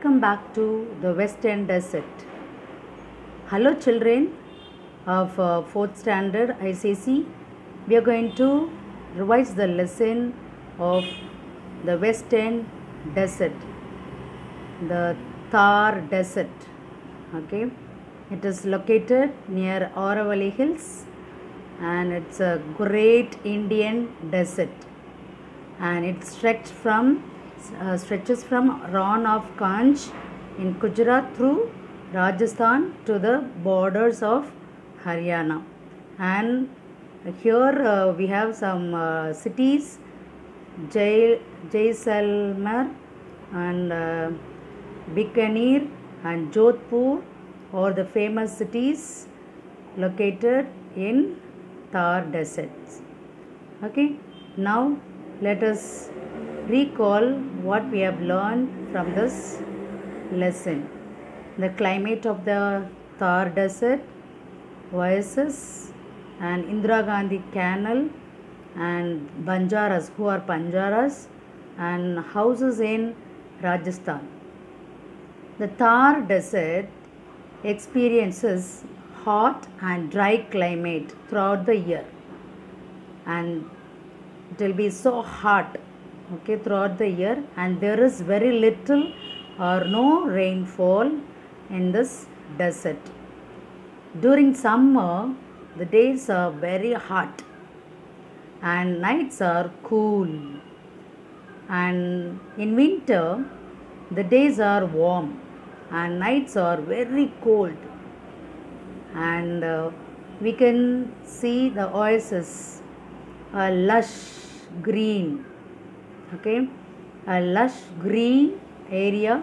Welcome back to the Western Desert. Hello, children of uh, fourth standard ICSE. We are going to revise the lesson of the Western Desert, the Thar Desert. Okay, it is located near Aravali Hills, and it's a great Indian desert, and it stretches from uh, stretches from Rann of Kutch in Gujarat through Rajasthan to the borders of Haryana. And here uh, we have some uh, cities Jai, Jaisalmer and uh, Bikaner and Jodhpur are the famous cities located in Thar deserts. Okay, now let us recall what we have learned from this lesson. The climate of the Thar desert, oasis, and Indira Gandhi Canal, and Banjaras, who are Banjaras, and houses in Rajasthan. The Thar desert experiences hot and dry climate throughout the year, and it will be so hot okay throughout the year. And there is very little or no rainfall in this desert. During summer the days are very hot and nights are cool. And in winter the days are warm and nights are very cold. And uh, we can see the oasis a lush green okay. A lush green area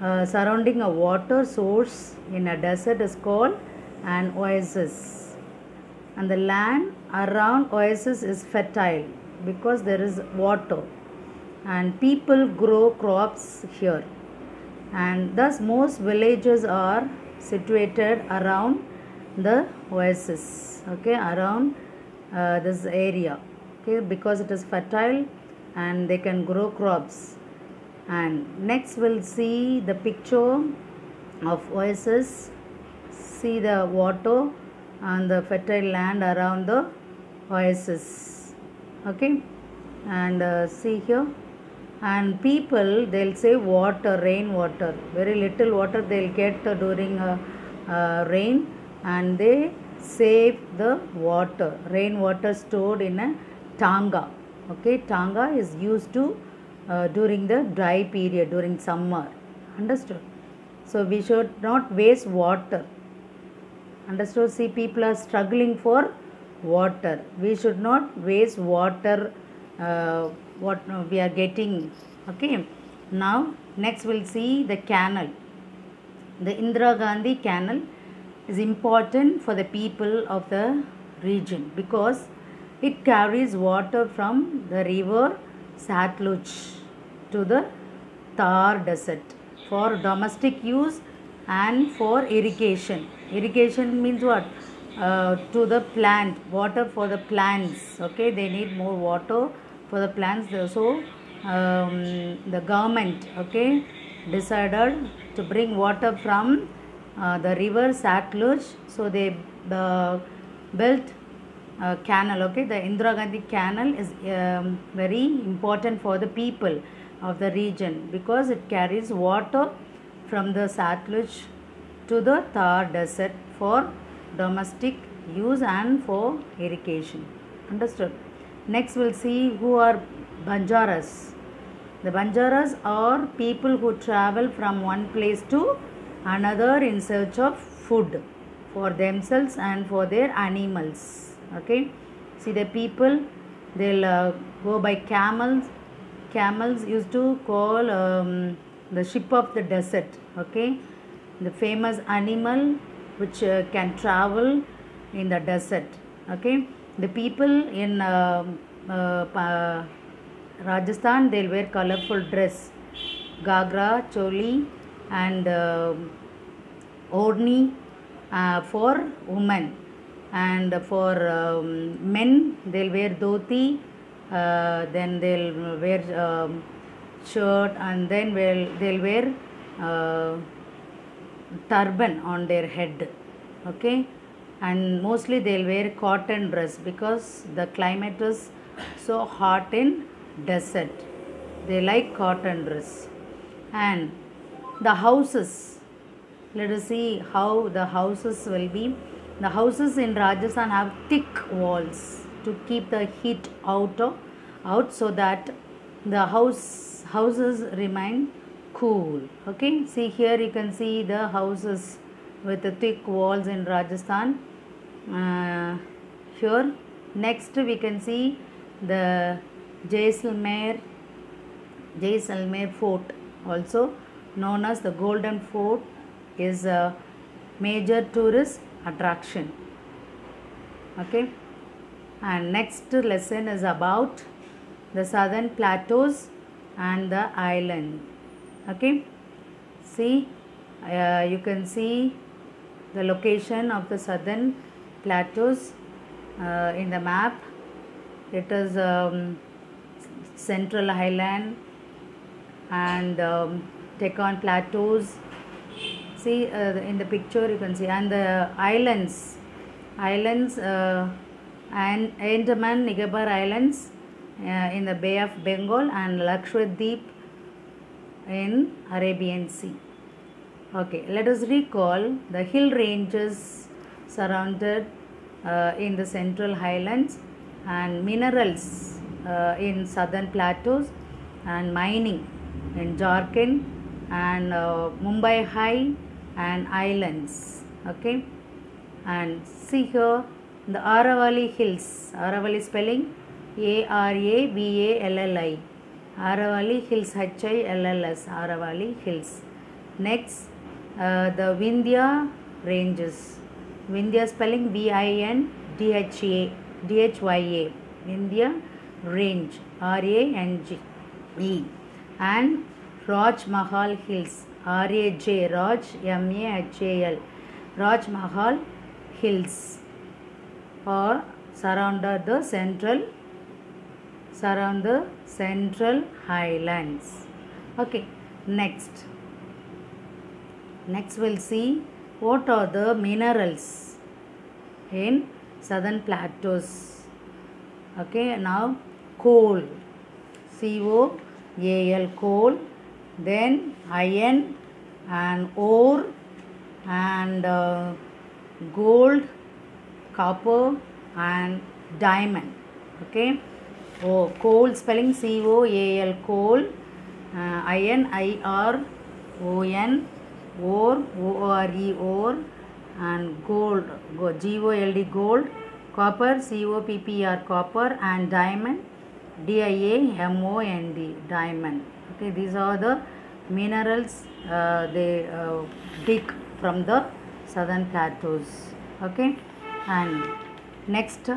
uh, surrounding a water source in a desert is called an oasis. And the land around oasis is fertile because there is water. And people grow crops here. And thus most villages are situated around the oasis okay around uh, this area okay because it is fertile and they can grow crops. And next we'll see the picture of oasis see the water and the fertile land around the oasis. Okay? And uh, see here. And people they'll say water rain water very little water they'll get uh, during uh, rain and they save the water. Rain water stored in a tanka okay tanka is used to uh, during the dry period during summer. Understood? So we should not waste water. Understood? See people are struggling for water. We should not waste water uh, what we are getting. Okay now next we'll see the canal. The indira gandhi canal is important for the people of the region because it carries water from the river Satluj to the Thar desert for domestic use and for irrigation. Irrigation means what? Uh, to the plant, water for the plants. Okay, they need more water for the plants. So, um, the government, okay, decided to bring water from uh, the river Satluj. So, they uh, built uh, canal okay? The indira gandhi canal is um, very important for the people of the region because it carries water from the satluj to the thar desert for domestic use and for irrigation. Understood? Next we'll see who are banjaras. The banjaras are people who travel from one place to another in search of food for themselves and for their animals okay? See the people they'll uh, go by camels. Camels used to call um, the ship of the desert okay? The famous animal which uh, can travel in the desert okay? The people in uh, uh, rajasthan they'll wear colorful dress. Gagra choli and odni uh, for women and for um, men they'll wear dhoti uh, then they'll wear um, shirt and then we'll, they'll wear uh, turban on their head okay? And mostly they'll wear cotton dress because the climate is so hot in desert. They like cotton dress. And the houses let us see how the houses will be the houses in rajasthan have thick walls to keep the heat out of, out so that the house houses remain cool. Okay? See here you can see the houses with the thick walls in rajasthan. Uh, here next we can see the jaisalmer jaisalmer fort also known as the golden fort is a major tourist attraction. Okay? And next lesson is about the southern plateaus and the island. Okay? See uh, you can see the location of the southern plateaus uh, in the map. It is um, central highland and um, Deccan plateaus see uh, in the picture you can see and the islands islands uh, and Andaman Nicobar Islands uh, in the Bay of Bengal and Lakshadweep in Arabian Sea. Okay, let us recall the hill ranges surrounded uh, in the central highlands and minerals uh, in southern plateaus and mining in Jharkhand and uh, Mumbai High and islands. Okay, and see here the Aravali Hills. Aravali spelling A R A V A L L I. Aravali Hills H I L L S. Aravali Hills. Next, uh, the Vindhya ranges. Vindhya spelling V I N D H A D H Y A. Vindhya range R A N G E. And Raj Mahal Hills Surrounded the central surround the central highlands okay next next we'll see what are the minerals in southern plateaus okay now coal c o a l coal then iron and ore and uh, gold copper and diamond. Okay? Oh coal spelling c o a l coal. Uh, iron i r o n ore o r e ore and gold. Go- g o l d gold copper c o p p r copper and diamond d i a m o n d diamond okay these are the minerals uh, they uh, dig from the southern plateaus okay? And next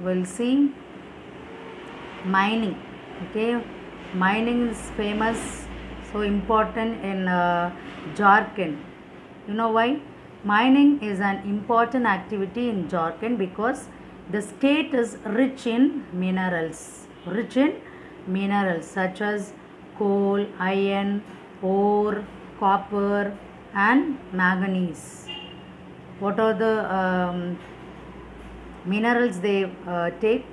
we'll see mining okay? Mining is famous so important in uh, Jharkhand. You know why? Mining is an important activity in Jharkhand because the state is rich in minerals rich in minerals such as coal iron ore copper and manganese. What are the um, minerals they uh, take?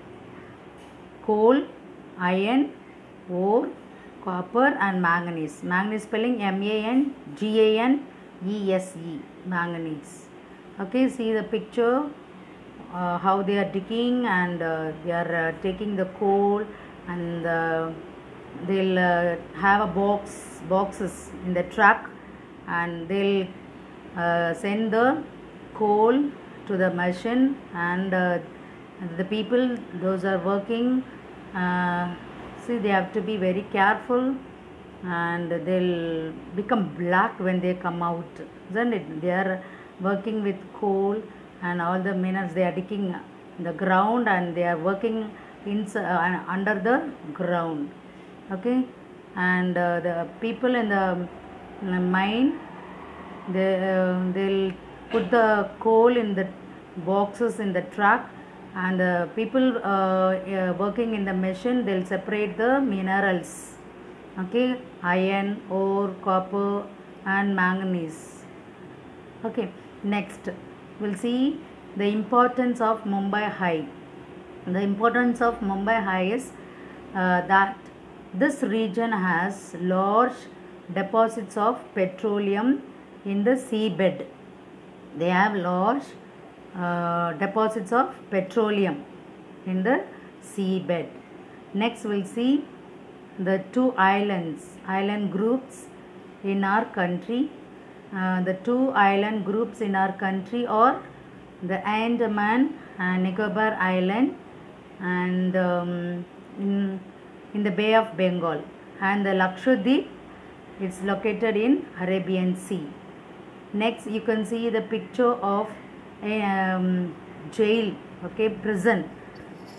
Coal iron ore copper and manganese. Manganese spelling m a n g a n e s e manganese. Okay see the picture uh, how they are digging and uh, they are uh, taking the coal and uh, they'll uh, have a box boxes in the truck and they'll uh, send the coal to the machine and uh, the people those are working uh, see they have to be very careful and they'll become black when they come out isn't it? They are working with coal and all the minerals they are digging the ground and they are working inside uh, under the ground okay? And uh, the people in the mine they uh, they'll put the coal in the boxes in the truck and the people uh, uh, working in the machine they'll separate the minerals okay? Iron ore copper and manganese okay? Next we'll see the importance of mumbai high. The importance of mumbai high is uh, that this region has large deposits of petroleum in the seabed. They have large uh, deposits of petroleum in the seabed. Next we'll see the two islands island groups in our country. Uh, the two island groups in our country are the Andaman and Nicobar Island and um, in, in the Bay of Bengal and the Lakshadweep it's located in Arabian Sea. Next you can see the picture of a um, jail okay prison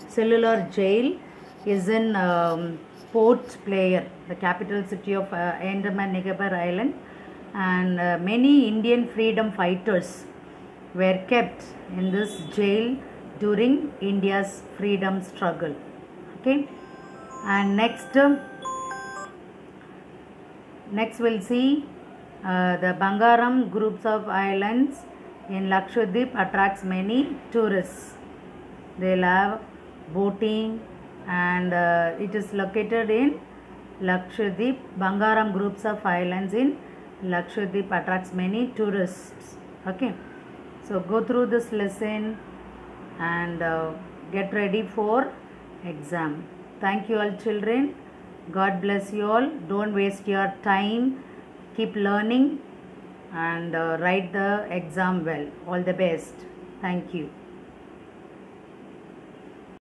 cellular jail is in um, Port Blair the capital city of uh, Andaman Nicobar Island and uh, many Indian freedom fighters were kept in this jail during India's freedom struggle. Okay, and next, um, next we'll see uh, the Bangaram groups of islands in Lakshadweep attracts many tourists. They love boating and uh, it is located in Lakshadweep. Bangaram groups of islands in Lakshadweep attracts many tourists. Okay, so go through this lesson and uh, get ready for exam. Thank you all, children. God bless you all. Don't waste your time. Keep learning and uh, write the exam well. All the best. Thank you.